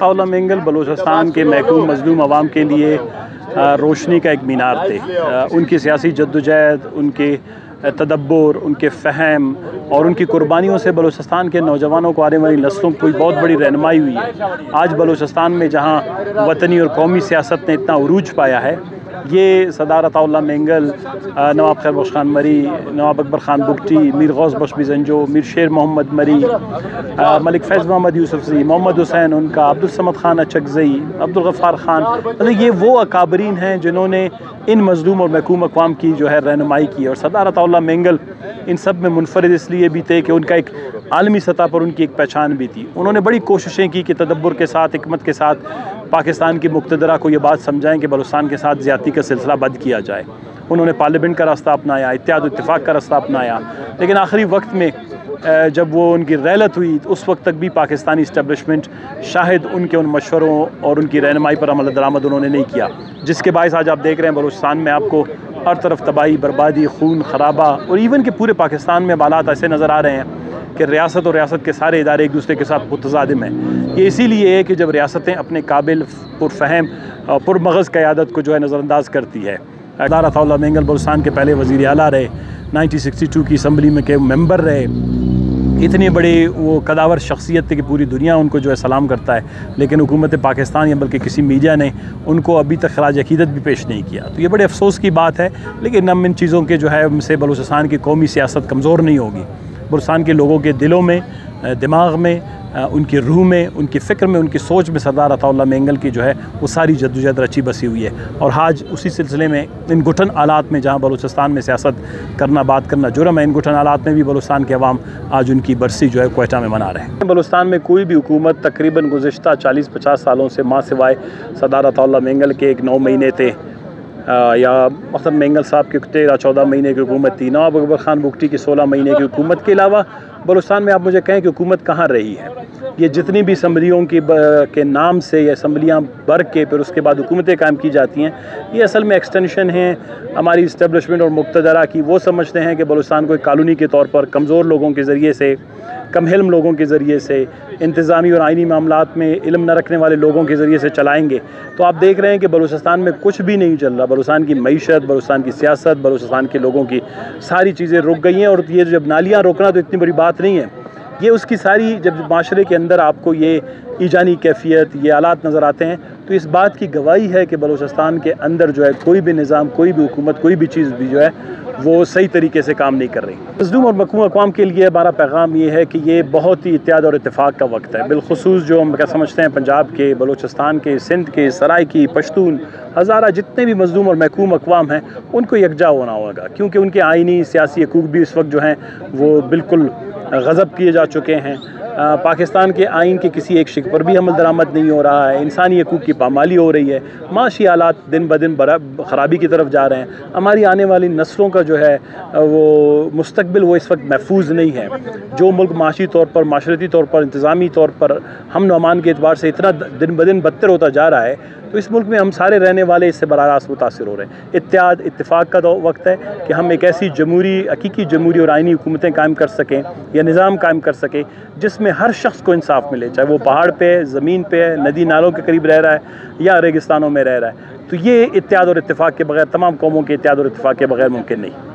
قولہ مینگل بلوچستان کے محکوم مظلوم عوام کے لیے روشنی کا ایک مینار تھے۔ ان کی سیاسی جدوجہد، ان کے تدبر، ان کے فہم اور ان کی قربانیوں سے بلوچستان کے نوجوانوں کو آنے والی نسلوں کو بہت بڑی رہنمائی ہوئی ہے۔ آج بلوچستان میں جہاں وطنی اور قومی سیاست نے اتنا عروج پایا ہے یہ صدارت اللہ مینگل نواب خیر بخش خان مری، نواب اکبر خان بکٹی میر غوث بخش بزنجو میر شیر محمد مری ملک فیض محمد یوسف زی، محمد حسین ان کا عبدالسمد خان اچکزئی عبدالغفار خان۔ مطلب یہ وہ اکابرین ہیں جنہوں نے ان مظلوم اور محکوم اقوام کی جو ہے رہنمائی کی اور صدارت اللہ مینگل ان سب میں منفرد اس لیے بھی تھے کہ ان کا ایک عالمی سطح پر ان کی ایک پہچان بھی تھی۔ انہوں نے بڑی کوششیں کی کہ تدبر کے ساتھ، حکمت کے ساتھ پاکستان کی مقتدرہ کو یہ بات سمجھائیں کہ بلوستان کے ساتھ زیادتی کا سلسلہ بند کیا جائے۔ انہوں نے پارلیمنٹ کا راستہ اپنایا، اتحاد و اتفاق کا راستہ اپنایا۔ لیکن آخری وقت میں جب وہ ان کی ریلت ہوئی، اس وقت تک بھی پاکستانی اسٹیبلشمنٹ شاہد ان کے ان مشوروں اور ان کی رہنمائی پر عمل درآمد انہوں نے نہیں کیا۔ جس کے باعث آج آپ دیکھ رہے ہیں، بلوچستان میں آپ کو ہر طرف تباہی، بربادی، خون، خرابہ اور ایون کہ پورے پاکستان میں بالات ایسے نظر آ رہے ہیں۔ کہ ریاست اور ریاست کے سارے ادارے ایک دوسرے کے ساتھ متضادم ہیں۔ یہ اسی لیے ہے کہ جب ریاستیں اپنے قابل پرفہم پر مغز قیادت کو جو ہے نظر انداز کرتی ہے۔ ادارہ اللہ مینگل بلوچستان کے پہلے وزیر اعلیٰ رہے نائنٹی سکسٹی ٹو کی اسمبلی میں کے ممبر رہے۔ اتنی بڑی وہ قداور شخصیت تھی کہ پوری دنیا ان کو جو ہے سلام کرتا ہے، لیکن حکومت پاکستان یا بلکہ کسی میڈیا نے ان کو ابھی تک خراج عقیدت بھی پیش نہیں کیا۔ تو یہ بڑے افسوس کی بات ہے، لیکن ہم ان چیزوں کے جو ہے سے بلوچستان کی قومی سیاست کمزور نہیں ہوگی۔ بلوچستان کے لوگوں کے دلوں میں دماغ میں ان کی روح میں، ان کی فکر میں، ان کی سوچ میں سردار عطا اللہ مینگل کی جو ہے، وہ ساری جدوجہد رچی بسی ہوئی ہے۔ اور آج اسی سلسلے میں ان گھٹن آلات میں جہاں بلوچستان میں سیاست کرنا، بات کرنا جرم ہے، ان گھٹن آلات میں بھی بلوچستان کے عوام آج ان کی برسی جو ہے، کوئٹہ میں منا رہے ہیں۔ بلوچستان میں کوئی بھی حکومت تقریباً گزشتہ چالیس پچاس سالوں سے ماں سوائے سردار عطا اللہ مینگل کے ایک نو مہینے تھے۔ یا مختلف مینگل صاحب کی تیرہ چودہ مہینے کی حکومت تھی، نواب اکبر خان بکٹی کی سولہ مہینے کی حکومت کے علاوہ بلوچستان میں آپ مجھے کہیں کہ حکومت کہاں رہی ہے؟ یہ جتنی بھی اسمبلیوں کی کے نام سے یا اسمبلیاں بھر کے پھر اس کے بعد حکومتیں قائم کی جاتی ہیں، یہ اصل میں ایکسٹینشن ہیں۔ ہماری اسٹیبلشمنٹ اور مقتدرہ کی وہ سمجھتے ہیں کہ بلوچستان کو ایک کالونی کے طور پر کمزور لوگوں کے ذریعے سے، کم حلم لوگوں کے ذریعے سے، انتظامی اور آئینی معاملات میں علم نہ رکھنے والے لوگوں کے ذریعے سے چلائیں گے۔ تو آپ دیکھ رہے ہیں کہ بلوچستان میں کچھ بھی نہیں چل رہا۔ بلوچستان کی معیشت، بلوچستان کی سیاست، بلوچستان کے لوگوں کی ساری چیزیں رک گئی ہیں اور یہ جب نالیاں روکنا تو اتنی بڑی بات نہیں ہے۔ یہ اس کی ساری جب معاشرے کے اندر آپ کو یہ ایجانی کیفیت، یہ آلات نظر آتے ہیں، تو اس بات کی گواہی ہے کہ بلوچستان کے اندر جو ہے کوئی بھی نظام، کوئی بھی حکومت، کوئی بھی چیز بھی جو ہے وہ صحیح طریقے سے کام نہیں کر رہی۔ مظلوم اور مقوم اقوام کے لیے ہمارا پیغام یہ ہے کہ یہ بہت ہی اتحاد اور اتفاق کا وقت ہے۔ بالخصوص جو ہم کیا سمجھتے ہیں، پنجاب کے، بلوچستان کے، سندھ کے سرائے کی پشتون، ہزارہ جتنے بھی مظلوم اور محکوم اقوام ہیں، ان کو یکجا ہونا ہوگا، کیونکہ ان کے آئینی سیاسی حقوق بھی اس وقت جو ہیں وہ بالکل غضب کیے جا چکے ہیں۔ پاکستان کے آئین کے کسی ایک شک پر بھی عمل درآمد نہیں ہو رہا ہے۔ انسانی حقوق کی پامالی ہو رہی ہے۔ معاشی حالات دن بدن خرابی کی طرف جا رہے ہیں۔ ہماری آنے والی نسلوں کا جو ہے، وہ مستقبل وہ اس وقت محفوظ نہیں ہے۔ جو ملک معاشی طور پر، معاشرتی طور پر، انتظامی طور پر ہم نعمان کے اعتبار سے اتنا دن بدن بدتر ہوتا جا رہا ہے تو اس ملک میں ہم سارے رہنے والے اس سے براہ راست متاثر ہو رہے ہیں۔ اتحاد، اتفاق کا وقت ہے کہ ہم ایک ایسی جمہوری، حقیقی جمہوری اور آئینی حکومتیں قائم کر سکیں یا نظام قائم کر سکیں جس میں ہر شخص کو انصاف ملے، چاہے وہ پہاڑ پہ ہے زمین پہ ہے ندی، نالوں کے قریب رہ رہا ہے یا ریگستانوں میں رہ رہا ہے۔ تو یہ اتحاد اور اتفاق کے بغیر، تمام قوموں کے اتحاد اور اتفاق کے بغیر ممکن نہیں۔